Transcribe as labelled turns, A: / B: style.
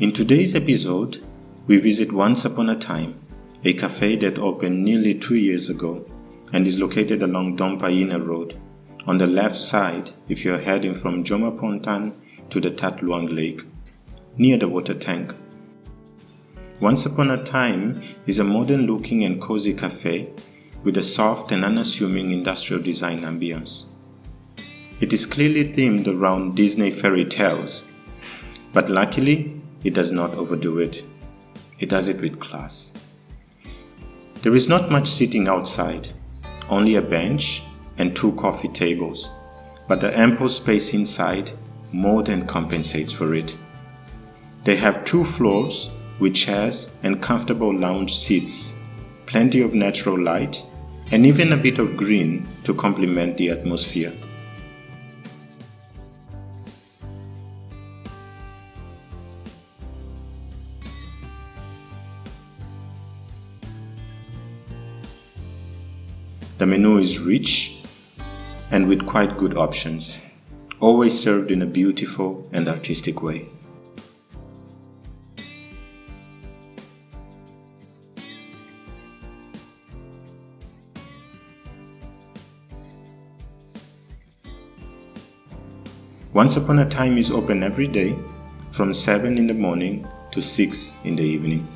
A: In today's episode, we visit Once Upon a Time, a cafe that opened nearly two years ago and is located along Dompaina Road, on the left side if you're heading from Joma Pontan to the That Luang Lake, near the water tank. Once Upon a Time is a modern looking and cozy cafe with a soft and unassuming industrial design ambience. It is clearly themed around Disney fairy tales, but luckily it does not overdo it. It does it with class. There is not much seating outside, only a bench and two coffee tables, but the ample space inside more than compensates for it. They have two floors with chairs and comfortable lounge seats, plenty of natural light, and even a bit of green to complement the atmosphere. The menu is rich and with quite good options, always served in a beautiful and artistic way. Once Upon a Time is open every day from 7 in the morning to 6 in the evening.